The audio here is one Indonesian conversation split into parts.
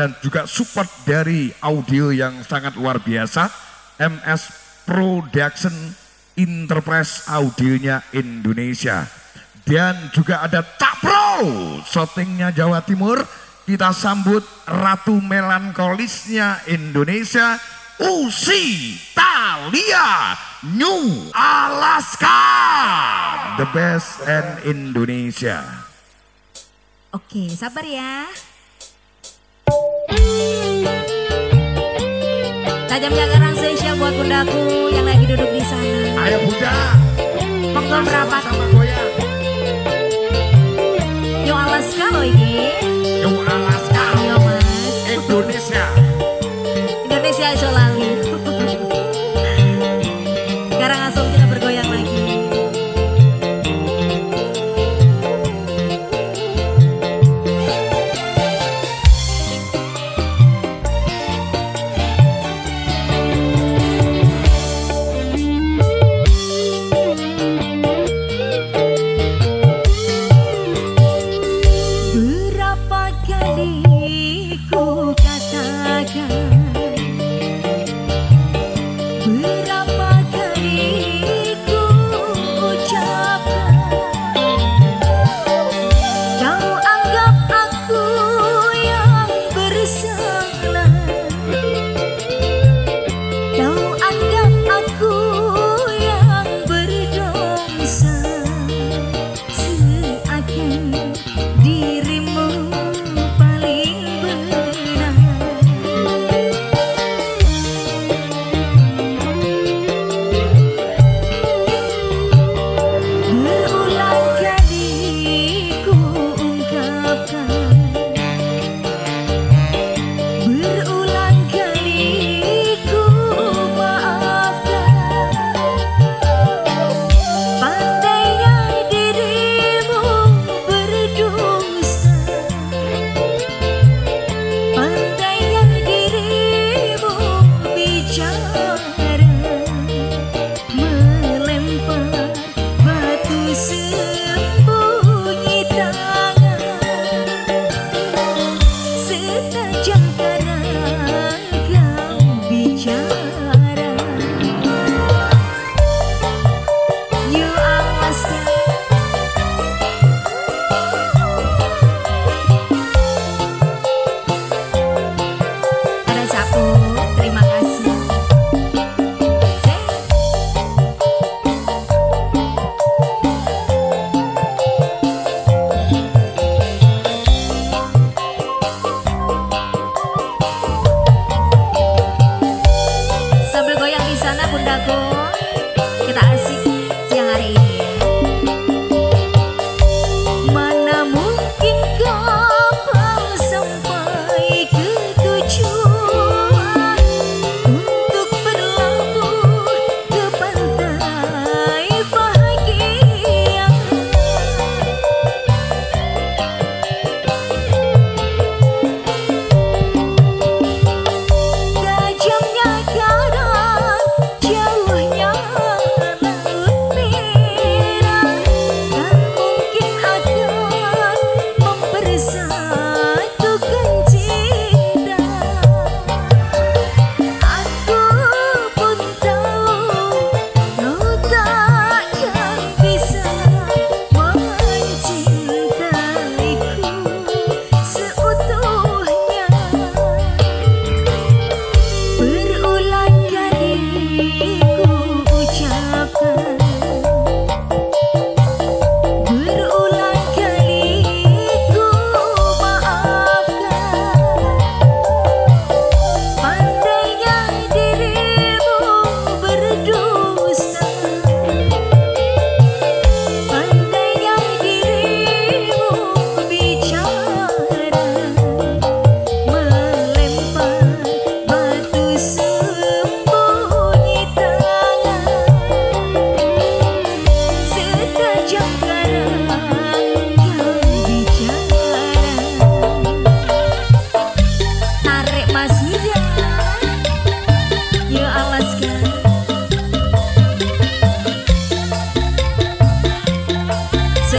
dan juga support dari audio yang sangat luar biasa. MS Production Enterprise audionya Indonesia. Dan juga ada Tak Pro, shootingnya Jawa Timur. Kita sambut Ratu Melankolisnya Indonesia, Usi Talia New Alaska. The best and Indonesia. Oke, sabar ya. Tajamnya garang spesial buat bundaku yang lagi duduk di sana. Ayo Bunda. Monggo merapat. Sama. should sana bundaku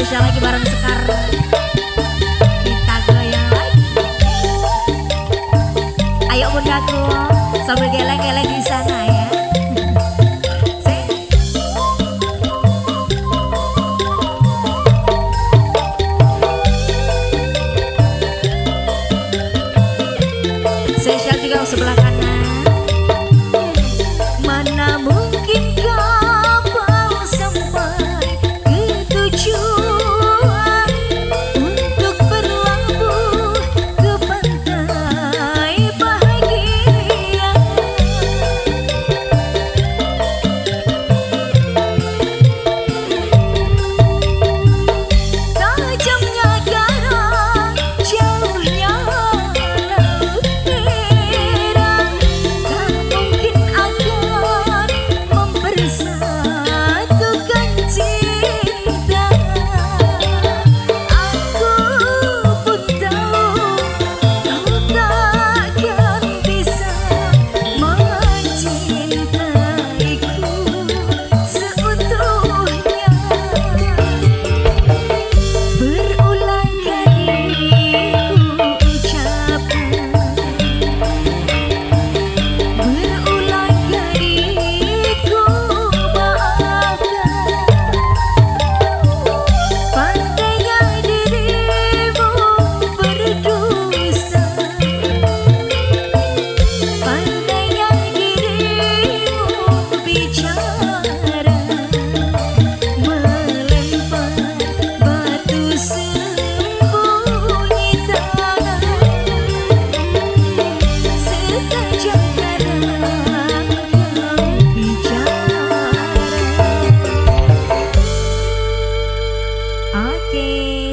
spesial lagi bareng Sekar. Kita goyang. Lagi ayo bundaku sambil geleng.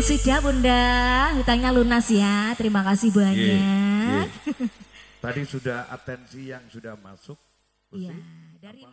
Bunda. Hutangnya lunas ya. Terima kasih banyak. Iya, iya. Tadi sudah atensi yang sudah masuk. Iya, dari